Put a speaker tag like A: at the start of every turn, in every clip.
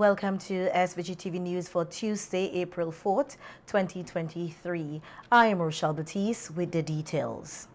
A: welcome to SVG TV News for Tuesday, April 4th, 2023. I am Rochelle Batiste with the details.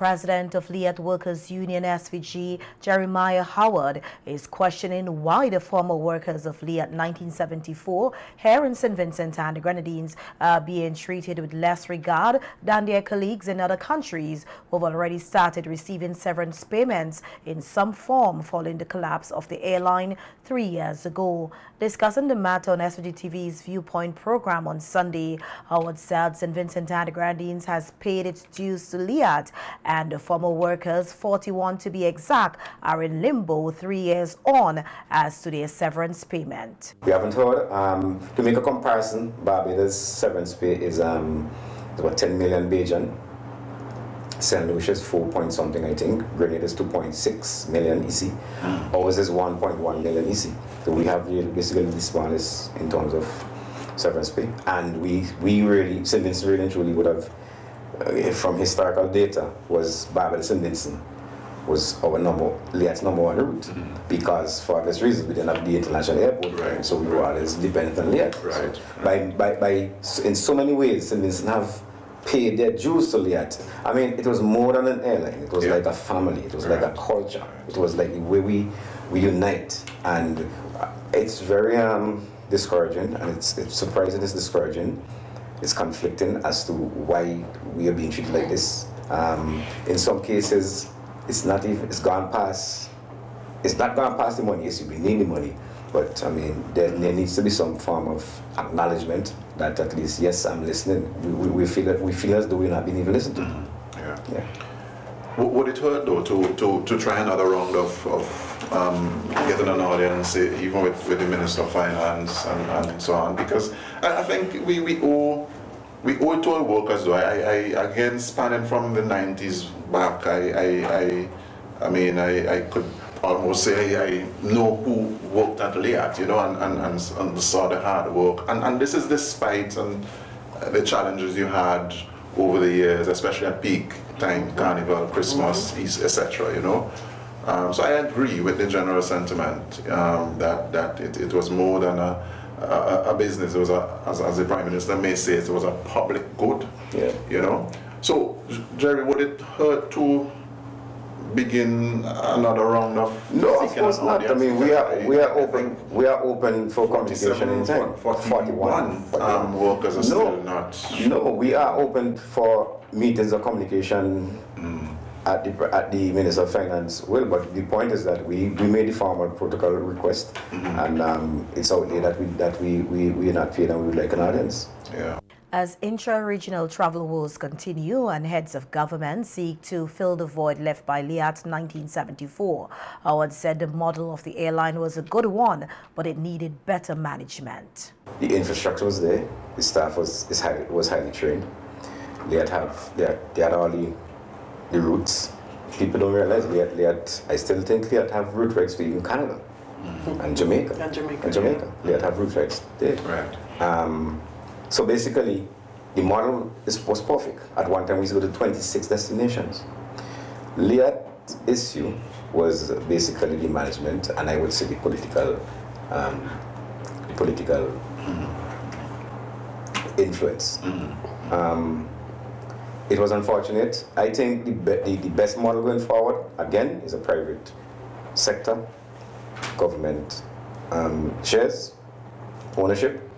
A: President of Liat Workers Union SVG, Jeremiah Howard, is questioning why the former workers of Liat 1974 here in St. Vincent and the Grenadines are being treated with less regard than their colleagues in other countries who have already started receiving severance payments in some form following the collapse of the airline three years ago. Discussing the matter on SVG TV's Viewpoint program on Sunday, Howard said St. Vincent and the Grenadines has paid its dues to Liat and the former workers, 41 to be exact, are in limbo three years on as to their severance payment.
B: We haven't heard. Um, to make a comparison, Barbados' severance pay is um, about 10 million Bajan. St. Lucia's 4 point something, I think. Grenada is 2.6 million EC. Ours is 1.1 million EC. So we have basically the smallest in terms of severance pay. And we, we really, St. Really and truly would have from historical data, was Barbados and was our number, Liat's number one route. Mm -hmm. Because for obvious reasons, we didn't have the international airport, right. so we were always dependent on Liat.
C: Right.
B: So by, by, by, in so many ways, St. Vincent have paid their dues to Liat. I mean, it was more than an airline. It was yeah. like a family. It was right. like a culture. It was like the way we, we unite. And it's very um, discouraging, and it's, it's surprising, it's discouraging is conflicting as to why we are being treated like this. Um, in some cases, it's not even, it's gone past, it's not gone past the money, yes, you need the money, but I mean, there, there, needs to be some form of acknowledgement that at least, yes, I'm listening. We, we, we feel, that, we feel as though we're not being even listened to. Mm
C: -hmm. Yeah. yeah. Would it hurt though to, to, to try another round of, of um, getting an audience, even with, with the Minister of Finance and, and so on, because I, I think we, we owe we owe it to our workers though. I, I, again spanning from the 90s back, I, I, I, I mean, I, I could almost say I know who worked at Liat, you know, and, and, and, and saw the hard work. And, and this is despite and uh, the challenges you had over the years, especially at peak time, Carnival, Christmas, mm -hmm. etc., you know. Um, so I agree with the general sentiment um, that, that it, it was more than a, a, a business. It was a, as, as the Prime Minister may say, it was a public good.
B: Yeah.
C: You know. So, Jerry, would it hurt to begin another round of
B: no of course not i mean we are we are open we are open for communication in time
C: 41, 41 um, workers are no, still not
B: no we are open for meetings of communication mm at the, at the Minister of Finance will, but the point is that we, we made the formal protocol request, mm -hmm. and um, it's out there that we that we, we, we are not paid and we would like an audience.
C: Yeah.
A: As intra-regional travel wars continue and heads of government seek to fill the void left by Liat 1974, Howard said the model of the airline was a good one, but it needed better management.
B: The infrastructure was there, the staff was, is highly, was highly trained. They had, have, they had, they had all the the routes. People don't realize we had, we had I still think we had have route rights to even Canada mm -hmm. and Jamaica.
D: And Jamaica.
B: And Jamaica. Yeah. We had have route rights there.
C: Right.
B: Um, so basically, the model is, was perfect. At one time, we used to go to 26 destinations. Liat issue was basically the management, and I would say the political, um, political mm -hmm. influence. Mm -hmm. um, it was unfortunate. I think the, the, the best model going forward, again, is a private sector, government um, shares, ownership,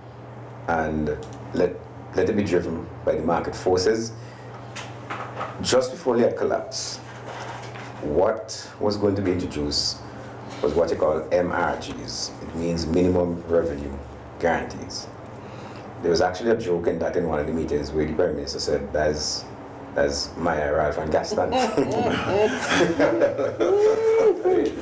B: and let, let it be driven by the market forces. Just before Liat collapse, what was going to be introduced was what you call MRGs. It means minimum revenue guarantees. There was actually a joke in that in one of the meetings where the Prime Minister said, that's as Mia Ralph and Gaston. that,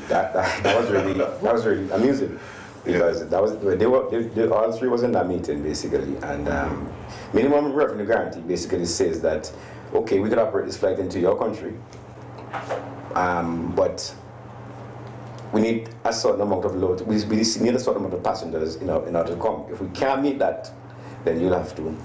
B: that, that, was really that was really amusing. Because that was they were they, they, all three was in that meeting basically. And um, minimum revenue guarantee basically says that okay we could operate this flight into your country um, but we need a certain amount of load we, we need a certain amount of passengers in, in order to come. If we can't meet that then you'll have to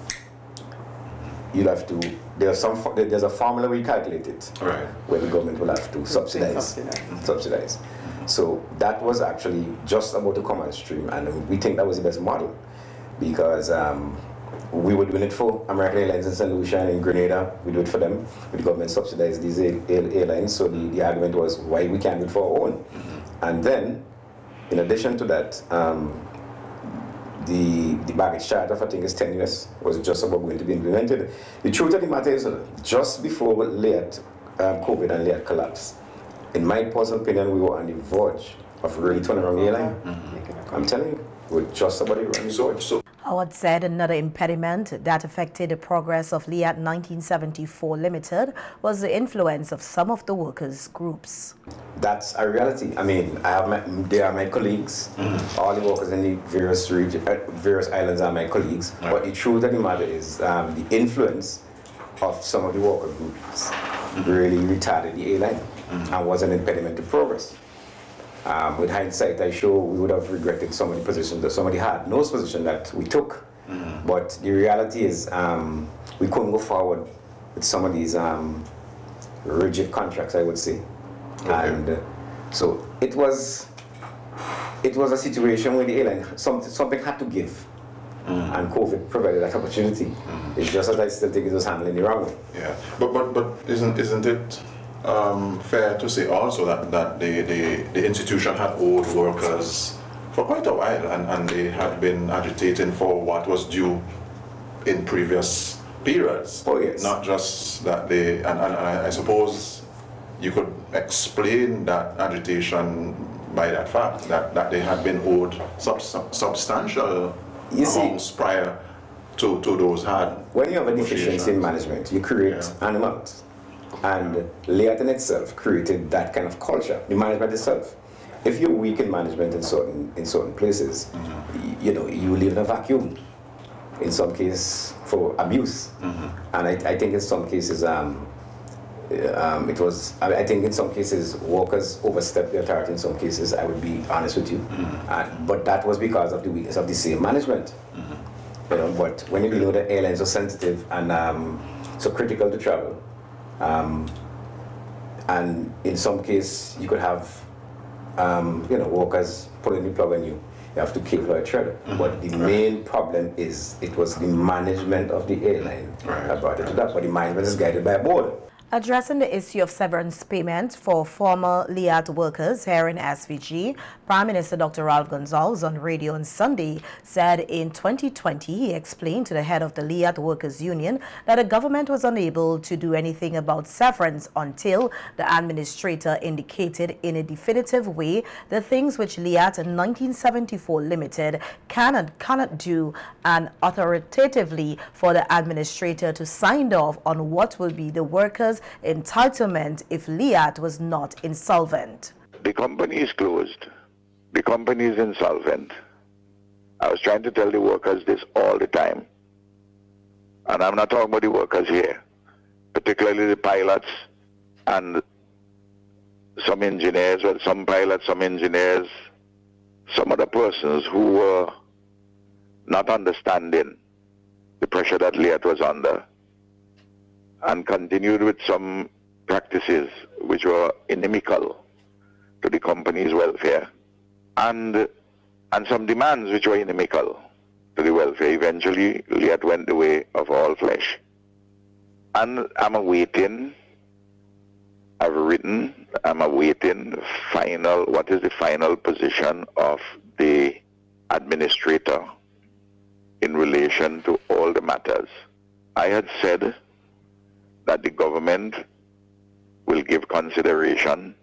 B: you'll have to there's some there's a formula we calculate it
C: right
B: where the government will have to subsidize subsidize, subsidize. So that was actually just about to come on stream, and we think that was the best model because um, we were doing it for American Airlines in St. Lucia and in Grenada. We do it for them. The government subsidized these airlines, so the, the argument was why we can't do it for our own. Mm-hmm. And then, in addition to that, um, the, the baggage charge of I think is 10 US was just about going to be implemented. The truth of the matter is, just before Liat, um, COVID and Liat collapse, in my personal opinion, we were on the verge of really turning around the airline. Mm-hmm. I'm telling you, we're just about to run the verge. So,
A: Howard said another impediment that affected the progress of Liat 1974 Limited was the influence of some of the workers' groups.
B: That's a reality. I mean, I have my, they are my colleagues. Mm-hmm. All the workers in the various region, uh, various islands are my colleagues. Right. But the truth of the matter is um, the influence of some of the worker groups mm-hmm. really retarded the airline mm-hmm. and was an impediment to progress. Um, with hindsight, I sure we would have regretted some of the positions that somebody had, nose position that we took. Mm-hmm. But the reality is, um, we couldn't go forward with some of these um, rigid contracts, I would say. Okay. And uh, so it was, it was a situation where the airline, something, something had to give. Mm-hmm. And COVID provided that opportunity. Mm-hmm. It's just that I still think it was handling the wrong way.
C: Yeah, but but but isn't isn't it um, fair to say also that, that the, the, the institution had owed workers for quite a while and, and they had been agitating for what was due in previous periods.
B: Oh, yes.
C: Not just that they, and, and, and I suppose you could explain that agitation by that fact that, that they had been owed sub, substantial you amounts see, prior to, to those had.
B: When you have a deficiency in management, you create yeah. an amount. And in itself created that kind of culture, the management itself. If you're weak in management in certain in certain places, mm-hmm. you know, you live in a vacuum. In some cases, for abuse, mm-hmm. and I, I, think in some cases, um, um, it was. I, I, think in some cases, workers overstepped their authority. In some cases, I would be honest with you, mm-hmm. and, but that was because of the weakness of the same management. Mm-hmm. You know, but when you know the airlines are sensitive and um, so critical to travel, um, and in some case, you could have, um, you know, workers pulling the plug on you. You have to keep a tread. Mm-hmm. But the main problem is it was the management of the airline right. that brought it to that. But the management is guided by a board.
A: Addressing the issue of severance payment for former Liat workers here in SVG, Prime Minister Dr. Ralph Gonsalves on radio on Sunday said in 2020 he explained to the head of the Liat Workers Union that the government was unable to do anything about severance until the administrator indicated in a definitive way the things which Liat 1974 Limited cannot, cannot do and authoritatively for the administrator to sign off on what will be the workers' entitlement if Liat was not insolvent.
D: The company is closed the company is insolvent. I was trying to tell the workers this all the time. And I'm not talking about the workers here, particularly the pilots and some engineers, well, some pilots, some engineers, some other persons who were not understanding the pressure that Liat was under and continued with some practices which were inimical to the company's welfare and and some demands which were inimical to the welfare. Eventually, Liat went the way of all flesh. And I'm awaiting, I've written, I'm awaiting final, what is the final position of the administrator in relation to all the matters. I had said that the government will give consideration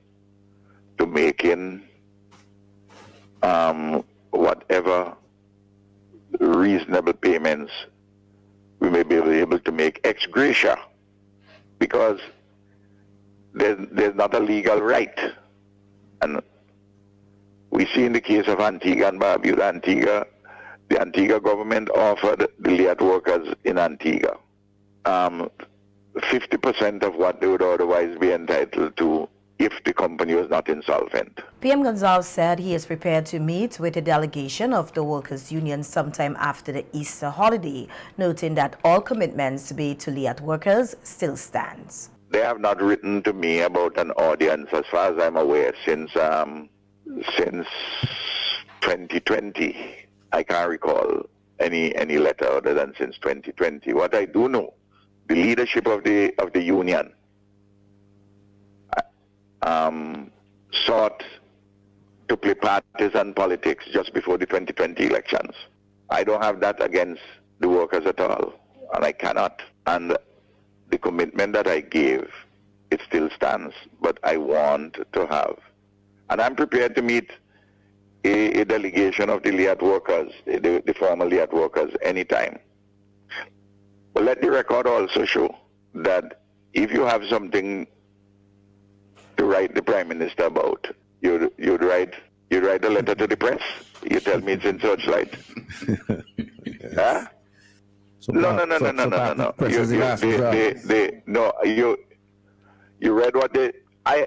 D: to making um, whatever reasonable payments we may be able to make ex gratia because there's, there's not a legal right. And we see in the case of Antigua and Barbuda, Antigua, the Antigua government offered the Liat workers in Antigua um, 50% of what they would otherwise be entitled to if the company was not insolvent.
A: PM Gonsalves said he is prepared to meet with a delegation of the workers' union sometime after the Easter holiday, noting that all commitments made to Liat workers still stands.
D: They have not written to me about an audience, as far as I'm aware, since um, since 2020. I can't recall any any letter other than since 2020. What I do know, the leadership of the of the union um, sought to play partisan politics just before the 2020 elections. I don't have that against the workers at all, and I cannot. And the commitment that I gave, it still stands, but I want to have. And I'm prepared to meet a, a delegation of the LIAT workers, the, the former LIAT workers, anytime. But let the record also show that if you have something to write the Prime Minister about, you'd, you'd write you write a letter to the press. You tell me it's in Searchlight. huh? So no, no, no, no, no, no, no, no. You, you, they, they, they, no, you, you read what they, I,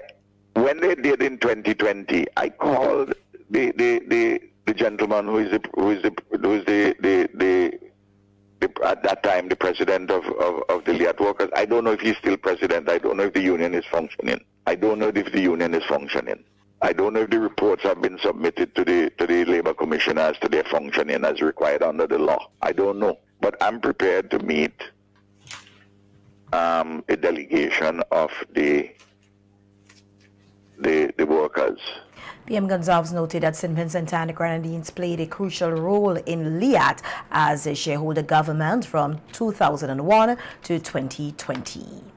D: when they did in 2020, I called the, the, the, the gentleman who is the, who is the, who is the, the, the, the at that time the president of, of, of the LIAT workers. I don't know if he's still president. I don't know if the union is functioning. I don't know if the union is functioning. I don't know if the reports have been submitted to the to the labor commission as to their functioning as required under the law. I don't know, but I'm prepared to meet um, a delegation of the the the workers.
A: PM Gonsalves noted that St. Vincent and the Grenadines played a crucial role in LIAT as a shareholder government from 2001 to 2020.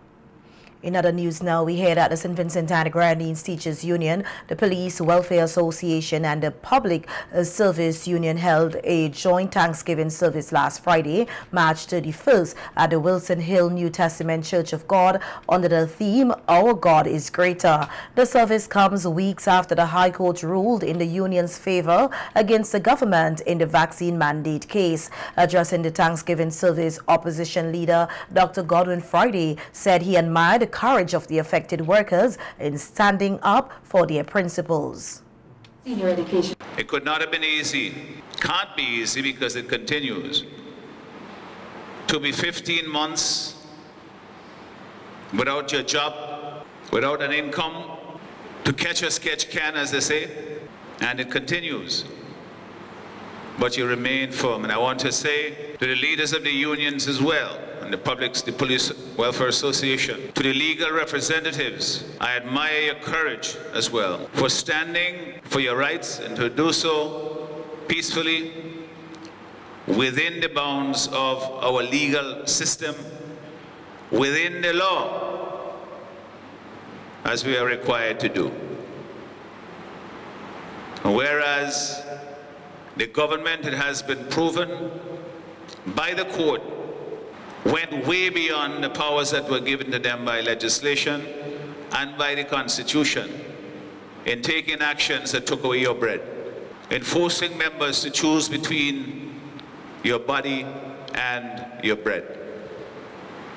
A: In other news now, we hear that the St. Vincent and the Grenadines Teachers Union, the Police Welfare Association and the Public uh, Service Union held a joint Thanksgiving service last Friday, March 31st at the Wilson Hill New Testament Church of God under the theme, Our God is Greater. The service comes weeks after the High Court ruled in the union's favor against the government in the vaccine mandate case. Addressing the Thanksgiving service, opposition leader Dr. Godwin Friday said he admired courage of the affected workers in standing up for their principles.
E: Senior education. It could not have been easy. Can't be easy because it continues. To be 15 months without your job, without an income, to catch a sketch can, as they say, and it continues. But you remain firm. And I want to say to the leaders of the unions as well, and the Public the Police Welfare Association. To the legal representatives, I admire your courage as well for standing for your rights and to do so peacefully within the bounds of our legal system, within the law, as we are required to do. Whereas the government, it has been proven by the court went way beyond the powers that were given to them by legislation and by the Constitution in taking actions that took away your bread, in forcing members to choose between your body and your bread.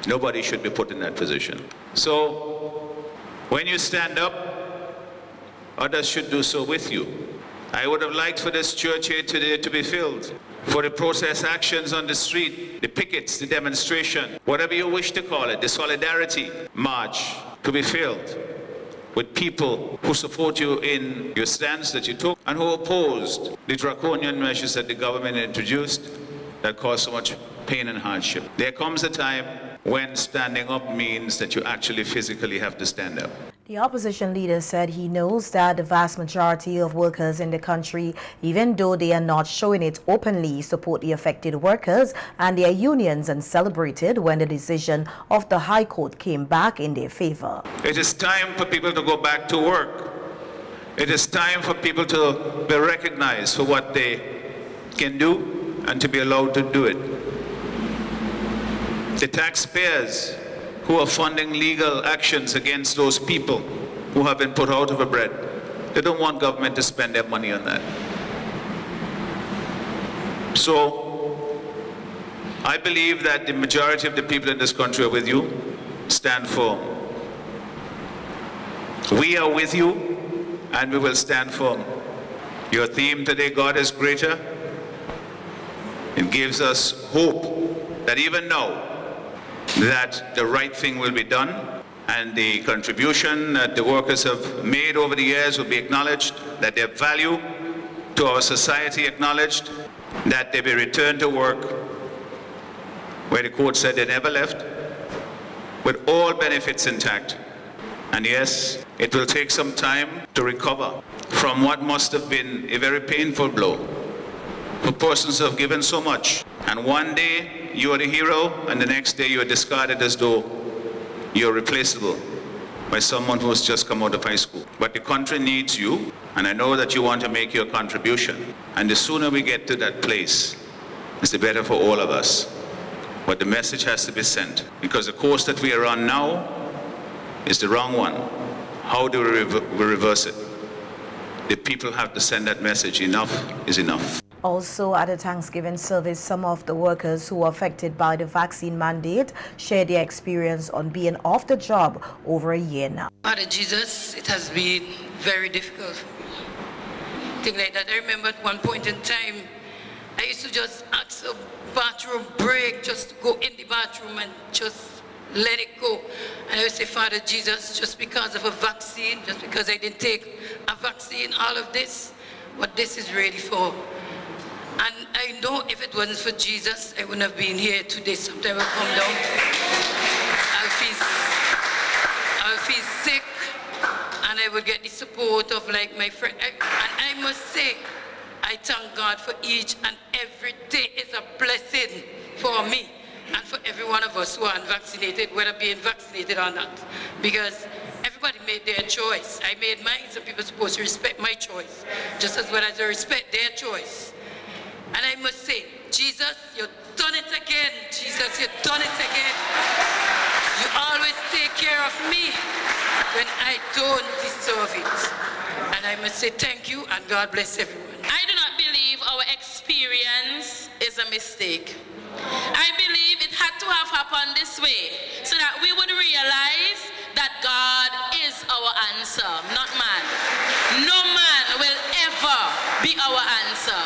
E: Nobody should be put in that position. So, when you stand up, others should do so with you. I would have liked for this church here today to be filled for the protest actions on the street, the pickets, the demonstration, whatever you wish to call it, the solidarity march to be filled with people who support you in your stance that you took and who opposed the draconian measures that the government introduced that caused so much pain and hardship. There comes a time when standing up means that you actually physically have to stand up.
A: The opposition leader said he knows that the vast majority of workers in the country, even though they are not showing it openly, support the affected workers and their unions and celebrated when the decision of the High Court came back in their favor.
E: It is time for people to go back to work. It is time for people to be recognized for what they can do and to be allowed to do it. The taxpayers who are funding legal actions against those people who have been put out of a bread. They don't want government to spend their money on that. So, I believe that the majority of the people in this country are with you. Stand firm. We are with you, and we will stand firm. Your theme today, God is greater, it gives us hope that even now, that the right thing will be done and the contribution that the workers have made over the years will be acknowledged, that their value to our society acknowledged, that they be returned to work where the court said they never left, with all benefits intact. And yes, it will take some time to recover from what must have been a very painful blow for persons who have given so much. And one day you are the hero, and the next day you are discarded as though you're replaceable by someone who has just come out of high school. But the country needs you, and I know that you want to make your contribution. And the sooner we get to that place, it's the better for all of us. But the message has to be sent, because the course that we are on now is the wrong one. How do we, we reverse it? The people have to send that message, enough is enough.
A: Also, at a Thanksgiving service, some of the workers who were affected by the vaccine mandate shared their experience on being off the job over a year now.
F: Father Jesus, it has been very difficult. Thing like that. I remember at one point in time, I used to just ask a bathroom break, just to go in the bathroom and just let it go. And I would say, Father Jesus, just because of a vaccine, just because I didn't take a vaccine, all of this, what this is really for. And I know if it wasn't for Jesus, I wouldn't have been here today. Sometimes I'll come down. I'll feel, I'll feel sick, and I will get the support of like my friend. and I must say, I thank God for each and every day. It's a blessing for me and for every one of us who are unvaccinated, whether being vaccinated or not. Because everybody made their choice. I made mine, so people are supposed to respect my choice, just as well as I respect their choice. And I must say, Jesus, you've done it again. Jesus, you've done it again. You always take care of me when I don't deserve it. And I must say thank you and God bless everyone.
G: I do not believe our experience is a mistake. I believe it had to have happened this way so that we would realize that God is our answer, not man. No man will ever be our answer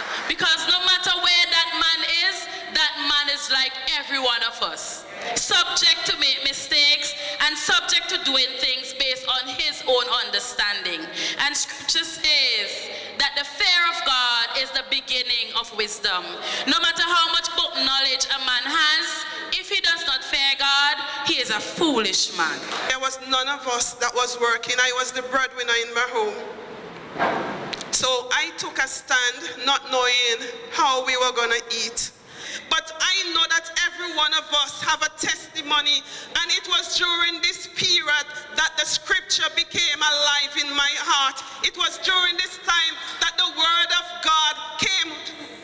G: every one of us. Subject to make mistakes and subject to doing things based on his own understanding. And scripture says that the fear of God is the beginning of wisdom. No matter how much book knowledge a man has, if he does not fear God, he is a foolish man.
H: There was none of us that was working. I was the breadwinner in my home. So I took a stand not knowing how we were going to eat. But I know that every one of us have a testimony and it was during this period that the scripture became alive in my heart. It was during this time that the word of God came,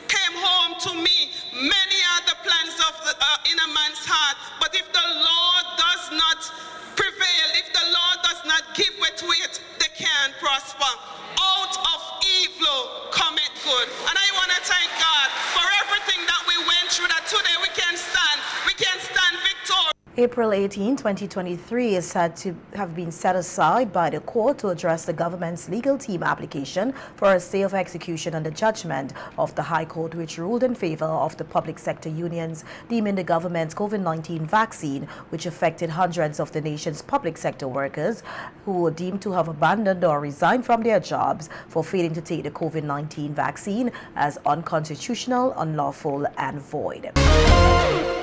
H: came home to me.
A: April 18, 2023 is said to have been set aside by the court to address the government's legal team application for a stay of execution on the judgment of the High Court which ruled in favor of the public sector unions deeming the government's COVID-19 vaccine which affected hundreds of the nation's public sector workers who were deemed to have abandoned or resigned from their jobs for failing to take the COVID-19 vaccine as unconstitutional, unlawful and void.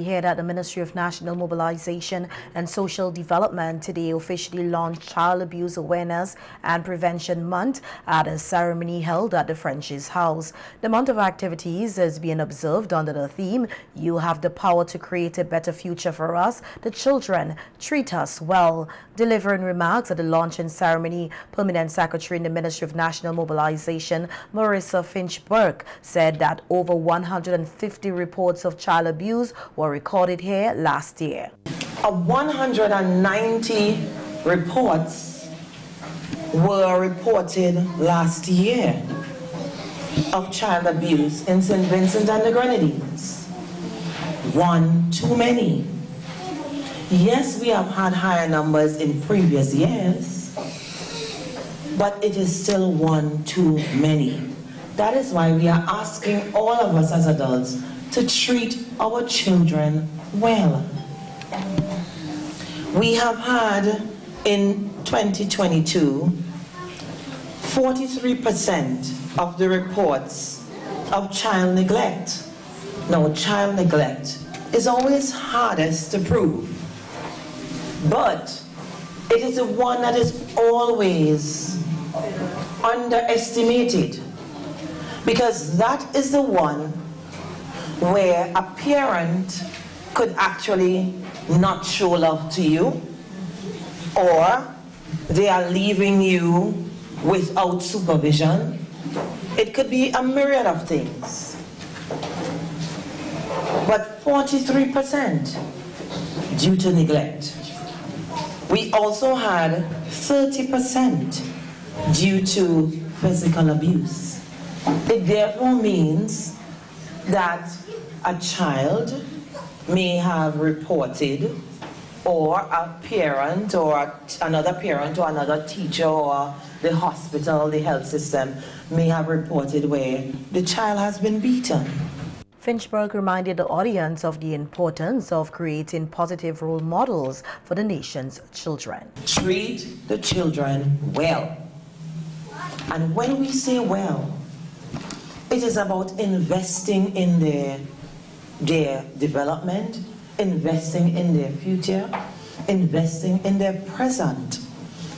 A: Hear that the Ministry of National Mobilization and Social Development today officially launched Child Abuse Awareness and Prevention Month at a ceremony held at the French's House. The month of activities is being observed under the theme, You Have the Power to Create a Better Future for Us, the Children, Treat Us Well. Delivering remarks at the launching ceremony, Permanent Secretary in the Ministry of National Mobilization, Marissa Finch-Burke, said that over 150 reports of child abuse were recorded here last year.
I: Of 190 reports were reported last year of child abuse in St. Vincent and the Grenadines. One too many. Yes, we have had higher numbers in previous years, but it is still one too many. That is why we are asking all of us as adults to treat our children well. we have had in 2022 43% of the reports of child neglect. Now, child neglect is always hardest to prove, but it is the one that is always underestimated because that is the one where a parent could actually not show love to you or they are leaving you without supervision. It could be a myriad of things. But 43% due to neglect. We also had 30% due to physical abuse. It therefore means that a child may have reported or a parent or another parent or another teacher or the hospital, the health system may have reported where the child has been beaten.
A: Finch-Burke reminded the audience of the importance of creating positive role models for the nation's children.
I: Treat the children well. And when we say well, it is about investing in their, their development, investing in their future, investing in their present,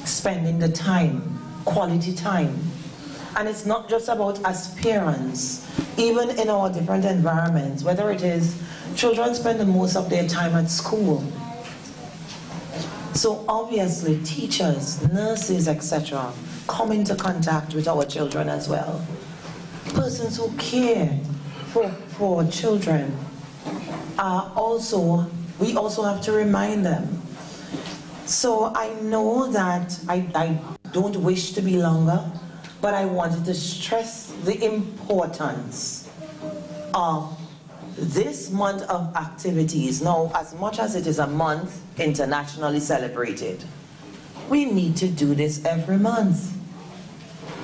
I: spending the time, quality time. And it's not just about as parents, even in our different environments, whether it is children spend the most of their time at school. So obviously teachers, nurses, etc., come into contact with our children as well. Persons who care for, for children are also, we also have to remind them. So I know that I, I don't wish to be longer, but I wanted to stress the importance of this month of activities. Now, as much as it is a month internationally celebrated, we need to do this every month,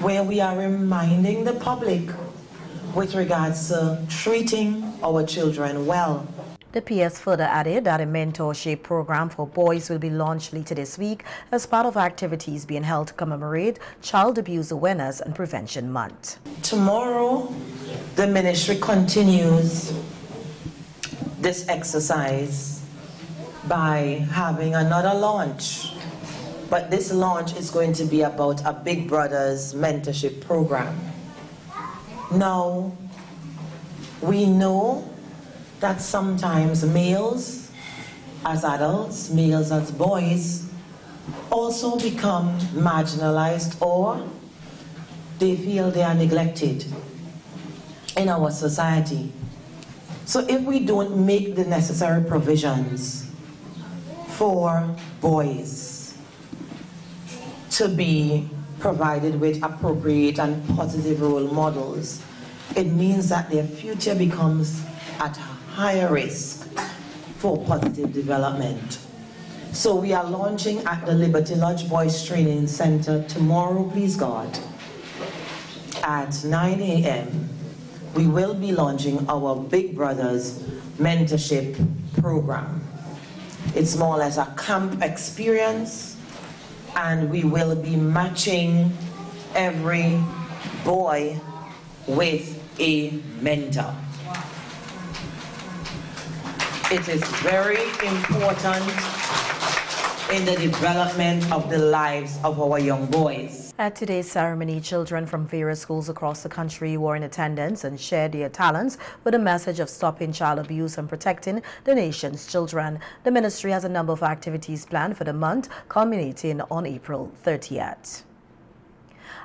I: where we are reminding the public with regards to treating our children well.
A: The PS further added that a mentorship program for boys will be launched later this week as part of activities being held to commemorate Child Abuse Awareness and Prevention Month.
I: Tomorrow, the ministry continues this exercise by having another launch. But this launch is going to be about a Big Brothers mentorship program. Now, we know that sometimes males as adults, males as boys, also become marginalized or they feel they are neglected in our society. So if we don't make the necessary provisions for boys to be provided with appropriate and positive role models, it means that their future becomes at higher risk for positive development. So we are launching at the Liberty Lodge Boys Training Center tomorrow, please God, at 9 a.m. We will be launching our Big Brothers mentorship program. It's more or less a camp experience, and we will be matching every boy with a mentor. It is very important in the development of the lives of our young boys.
A: At today's ceremony, children from various schools across the country were in attendance and shared their talents with a message of stopping child abuse and protecting the nation's children. The ministry has a number of activities planned for the month, culminating on April 30th.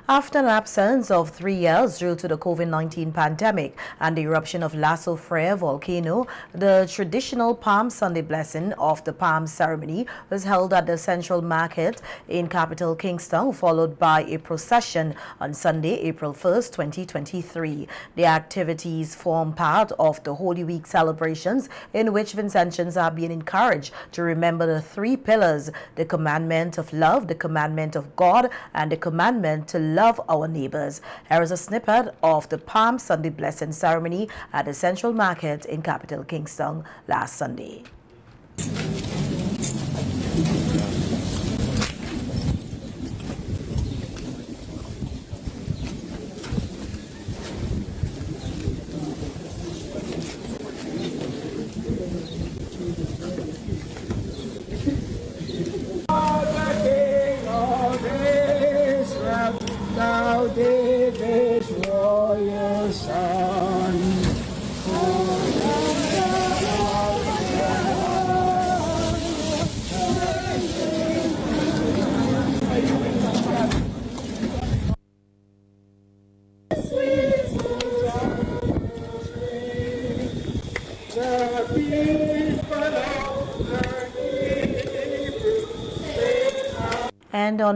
A: After an absence of three years due to the COVID-19 pandemic and the eruption of La Soufrière volcano, the traditional Palm Sunday blessing of the Palm ceremony was held at the Central Market in capital Kingstown, followed by a procession on Sunday, April 1st, 2023. The activities form part of the Holy Week celebrations in which Vincentians are being encouraged to remember the three pillars, the commandment of love, the commandment of God, and the commandment to love our neighbors. Here is a snippet of the Palm Sunday Blessing ceremony at the Central Market in capital Kingstown last Sunday.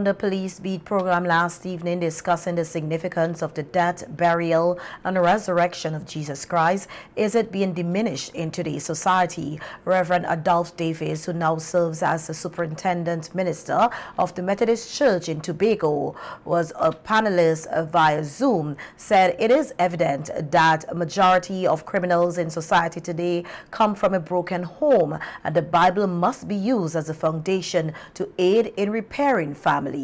A: The police beat program last evening discussing the significance of the death, burial, and resurrection of Jesus Christ, is it being diminished in today's society? Reverend Adolph Davis, who now serves as the superintendent minister of the Methodist Church in Tobago, was a panelist via Zoom, said it is evident that a majority of criminals in society today come from a broken home, and the Bible must be used as a foundation to aid in repairing families.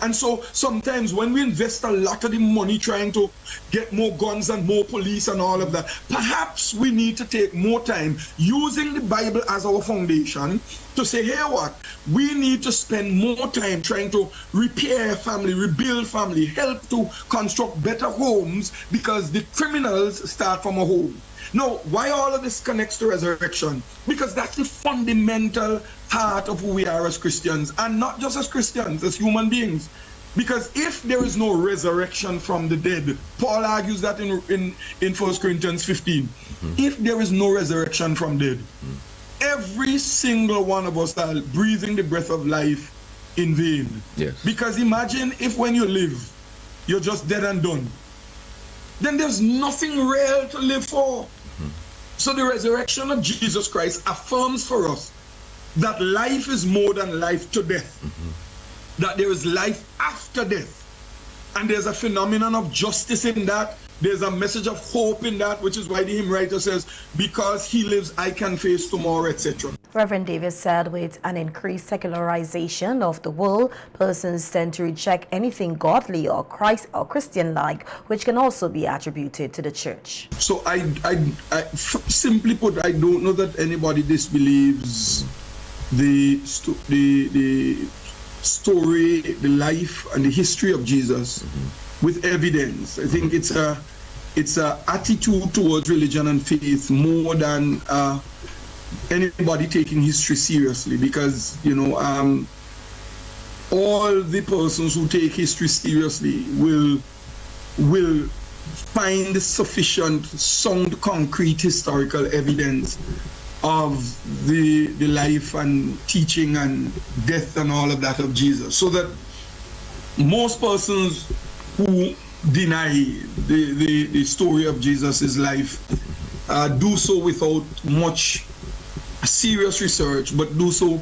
J: And so sometimes when we invest a lot of the money trying to get more guns and more police and all of that, perhaps we need to take more time using the Bible as our foundation to say, hey, what? We need to spend more time trying to repair family, rebuild family, help to construct better homes because the criminals start from a home. Now, why all of this connects to resurrection? Because that's the fundamental heart of who we are as Christians, and not just as Christians, as human beings. Because if there is no resurrection from the dead, Paul argues that in in, in 1 Corinthians 15. Mm-hmm. If there is no resurrection from dead, mm-hmm. every single one of us are breathing the breath of life in vain.
K: Yes.
J: Because imagine if when you live, you're just dead and done. Then there's nothing real to live for. So the resurrection of Jesus Christ affirms for us that life is more than life to death. Mm-hmm. That there is life after death. And there's a phenomenon of justice in that. There's a message of hope in that, which is why the hymn writer says, because he lives, I can face tomorrow, etc.
A: Reverend Davis said with an increased secularization of the world, persons tend to reject anything godly or Christ or Christian-like, which can also be attributed to the church.
J: So I, I, I simply put, I don't know that anybody disbelieves the, the, the story, the life, and the history of Jesus mm -hmm. With evidence. I think it's a it's an attitude towards religion and faith more than uh, anybody taking history seriously because you know um, all the persons who take history seriously will will find sufficient sound concrete historical evidence of the the life and teaching and death and all of that of Jesus so that most persons who deny the, the, the story of Jesus' life. Uh, do so without much serious research, but do so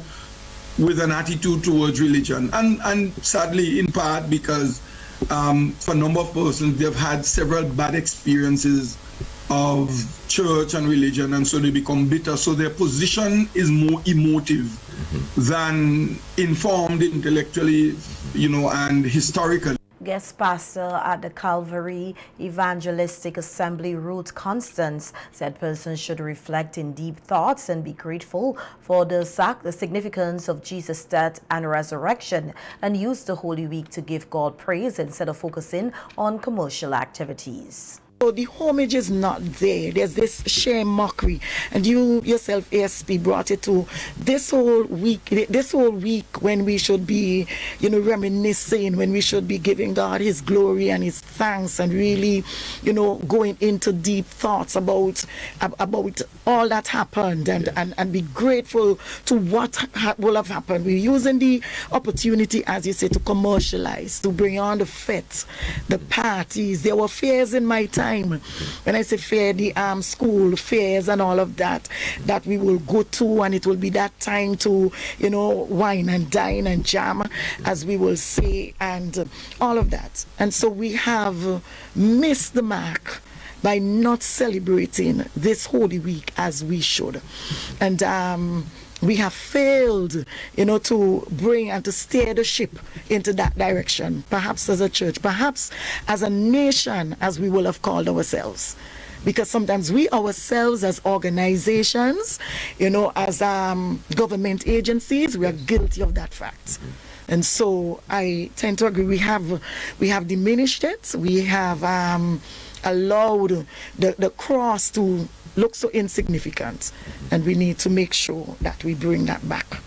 J: with an attitude towards religion. And, and sadly, in part because um, for a number of persons, they've had several bad experiences of church and religion, and so they become bitter. So their position is more emotive mm-hmm. than informed intellectually, you know, and historically
A: guest pastor at the Calvary Evangelistic Assembly Ruth Constance said persons should reflect in deep thoughts and be grateful for the, sac the significance of Jesus' death and resurrection and use the Holy Week to give God praise instead of focusing on commercial activities.
L: So the homage is not there. There's this shame mockery. And you yourself, ASP, brought it to this whole week, this whole week when we should be, you know, reminiscing, when we should be giving God his glory and his thanks and really, you know, going into deep thoughts about about all that happened and, yeah. and, and be grateful to what ha will have happened. We're using the opportunity, as you say, to commercialize, to bring on the fete, the parties. There were fairs in my time time. When I say fair, the um, school fairs and all of that, that we will go to, and it will be that time to, you know, wine and dine and jam, as we will say, and all of that. And so we have missed the mark by not celebrating this Holy Week as we should. And um, we have failed, you know, to bring and to steer the ship into that direction, perhaps as a church, perhaps as a nation, as we will have called ourselves. Because sometimes we ourselves, as organizations, you know, as um, government agencies, we are guilty of that fact. And so I tend to agree. We have we have diminished it. We have um, allowed the, the cross to look so insignificant. And we need to make sure that we bring that back.